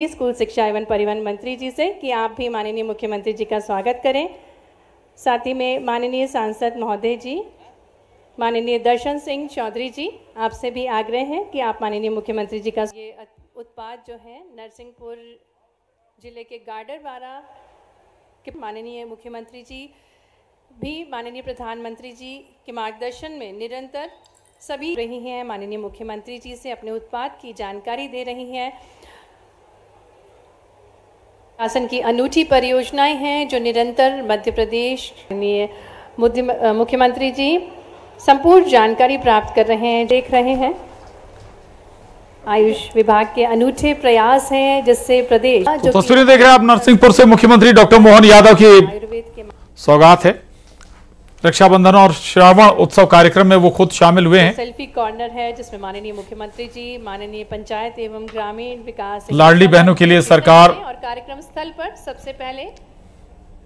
School शिक्षा एवं परिवहन मंत्री जी से कि आप भी माननीय मुख्यमंत्री जी का स्वागत करें। साथ ही में माननीय सांसद महोदय जी, माननीय दर्शन सिंह चौधरी जी आपसे भी आग्रह है कि आप माननीय मुख्यमंत्री जी का ये उत्पाद जो है नरसिंहपुर ज़िले के गाडरवारा के माननीय मुख्यमंत्री जी, भी माननीय प्रधानमंत्री जी के मार्गदर्शन में निरंतर सभी रही हैं। माननीय मुख्यमंत्री जी से अपने उत्पाद की जानकारी दे रही हैं। शासन की अनूठी परियोजनाएँ हैं जो निरंतर मध्य प्रदेश मुख्यमंत्री जी संपूर्ण जानकारी प्राप्त कर रहे हैं देख रहे हैं। आयुष विभाग के अनूठे प्रयास हैं जिससे प्रदेश तो तस्वीरें देख रहे हैं आप नरसिंहपुर से मुख्यमंत्री डॉक्टर मोहन यादव की। आयुर्वेद के सौगात है। रक्षाबंधन और श्रावण उत्सव कार्यक्रम में वो खुद शामिल हुए हैं। सेल्फी कॉर्नर है जिसमें माननीय मुख्यमंत्री जी माननीय पंचायत एवं ग्रामीण विकास लाडली बहनों के लिए सरकार- और कार्यक्रम स्थल पर सबसे पहले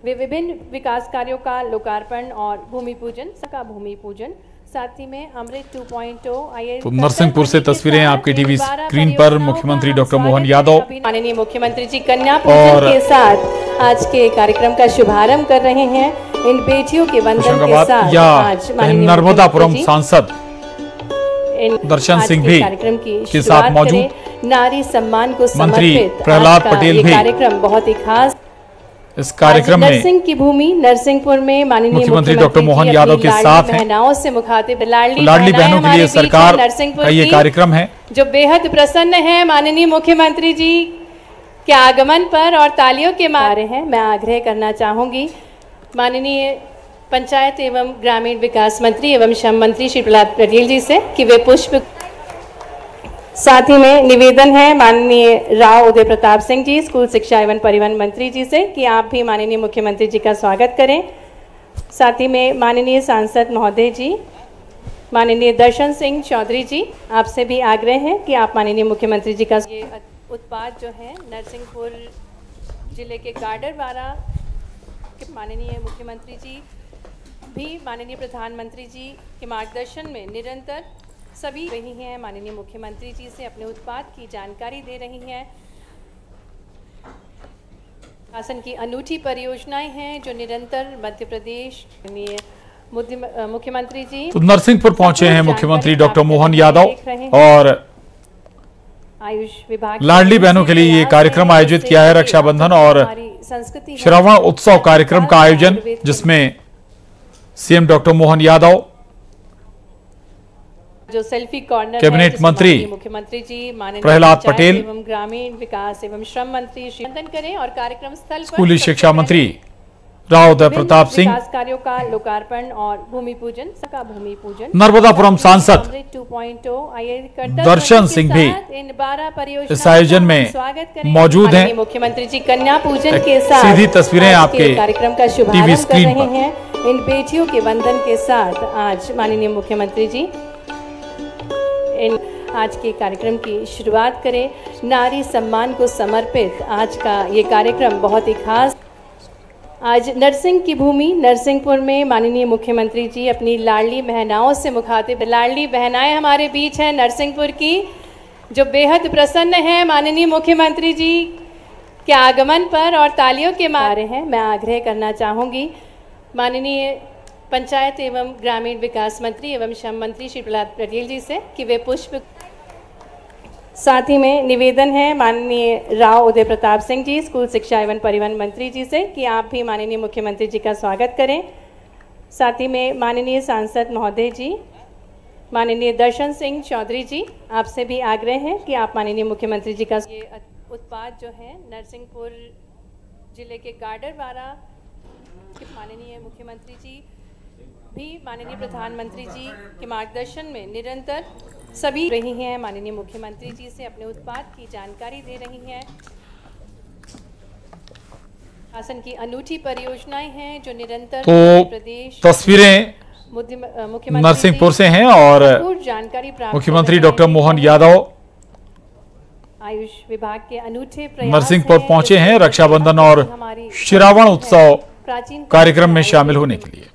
वे विभिन्न विकास कार्यों का लोकार्पण और भूमि पूजन का भूमि पूजन साथ ही में अमृत 2.0 आइए तो नरसिंहपुर से तस्वीरें आपकी टीवी स्क्रीन पर मुख्यमंत्री डॉक्टर मोहन यादव माननीय मुख्यमंत्री जी कन्या पूजन और- के साथ आज के कार्यक्रम का शुभारंभ कर रहे हैं। इन बेटियों के वंदन के साथ आज नर्मदापुरम सांसद दर्शन सिंह भी कार्यक्रम की के साथ मौजूद। नारी सम्मान को मंत्री प्रहलाद पटेल भी। कार्यक्रम बहुत ही खास। इस कार्यक्रम में नरसिंह की भूमि नरसिंहपुर में माननीय मुख्यमंत्री डॉक्टर मोहन यादव के साथ हैं। बहनाओं से मुखातिब। लाडली लाडली बहनों के लिए सरकार नरसिंहपुर का ये कार्यक्रम है। जो बेहद प्रसन्न है माननीय मुख्यमंत्री जी के आगमन पर और तालियों के मारे हैं। मैं आग्रह करना चाहूँगी माननीय पंचायत एवं ग्रामीण विकास मंत्री एवं श्रम मंत्री श्री प्रहलाद पटेल जी से कि वे पुष्प साथ ही में निवेदन है माननीय राव उदय प्रताप सिंह जी, स्कूल शिक्षा एवं परिवहन मंत्री जी से कि आप भी माननीय मुख्यमंत्री जी का स्वागत करें। साथ ही में माननीय सांसद महोदय जी, माननीय दर्शन सिंह चौधरी जी आपसे भी आग्रह है कि आप माननीय मुख्यमंत्री जी का ये उत्पाद जो है नरसिंहपुर ज़िले के गाडरवारा के माननीय मुख्यमंत्री जी भी माननीय प्रधानमंत्री जी के मार्गदर्शन में निरंतर सभी रही हैं। माननीय मुख्यमंत्री जी से अपने उत्पाद की जानकारी दे रही हैं। शासन की अनूठी परियोजनाएँ हैं जो निरंतर मध्य प्रदेश मुख्यमंत्री जी तो नरसिंहपुर पहुँचे हैं मुख्यमंत्री डॉक्टर मोहन यादव और आयुष विभाग लाडली बहनों के लिए ये कार्यक्रम आयोजित किया है रक्षाबंधन और संस्कृति श्रवण उत्सव कार्यक्रम का आयोजन जिसमें सीएम डॉक्टर मोहन यादव जो सेल्फी कॉर्नर कैबिनेट मंत्री मुख्यमंत्री जी माननीय प्रहलाद पटेल एवं ग्रामीण विकास एवं श्रम मंत्री श्री करें और कार्यक्रम स्थल स्कूली शिक्षा मंत्री राव उदय प्रताप सिंह कार्यों का लोकार्पण और भूमि पूजन सका भूमि पूजन नर्मदापुरम सांसद अमृत 2.0 दर्शन सिंह भी इन 12 परियोजनाओं इस आयोजन में स्वागत। मौजूद हैं। मुख्यमंत्री जी कन्या पूजन के साथ सीधी तस्वीरें आपके कार्यक्रम का टीवी शुभारंभ कर स्क्रीन रहे पर। हैं इन बेटियों के वंदन के साथ आज माननीय मुख्यमंत्री जी इन आज के कार्यक्रम की शुरुआत करें नारी सम्मान को समर्पित आज का ये कार्यक्रम बहुत ही खास आज नरसिंह की भूमि नरसिंहपुर में माननीय मुख्यमंत्री जी अपनी लाडली बहनाओं से मुखातिब। लाडली बहनाएँ हमारे बीच हैं नरसिंहपुर की, जो बेहद प्रसन्न है माननीय मुख्यमंत्री जी के आगमन पर और तालियों के मारे हैं। मैं आग्रह करना चाहूँगी, माननीय पंचायत एवं ग्रामीण विकास मंत्री एवं श्रम मंत्री श्री प्रहलाद पटेल जी से कि वे पुष्प साथ ही में निवेदन है माननीय राव उदय प्रताप सिंह जी, स्कूल शिक्षा एवं परिवहन मंत्री जी से कि आप भी माननीय मुख्यमंत्री जी का स्वागत करें। साथ ही में माननीय सांसद महोदय जी, माननीय दर्शन सिंह चौधरी जी आपसे भी आग्रह है कि आप माननीय मुख्यमंत्री जी का ये उत्पाद जो है, नरसिंहपुर ज़िले के गाडरवारा के माननीय मुख्यमंत्री जी भी माननीय प्रधानमंत्री जी के मार्गदर्शन में निरंतर सभी रही हैं। माननीय मुख्यमंत्री जी से अपने उत्पाद की जानकारी दे रही हैं। शासन की अनूठी परियोजनाएँ हैं जो निरंतर तो प्रदेश तस्वीरें नरसिंहपुर से हैं और जानकारी प्राप्त मुख्यमंत्री डॉक्टर मोहन यादव आयुष विभाग के अनूठे नरसिंहपुर पहुँचे हैं रक्षाबंधन और श्रावण उत्सव प्राचीन कार्यक्रम में शामिल होने के लिए।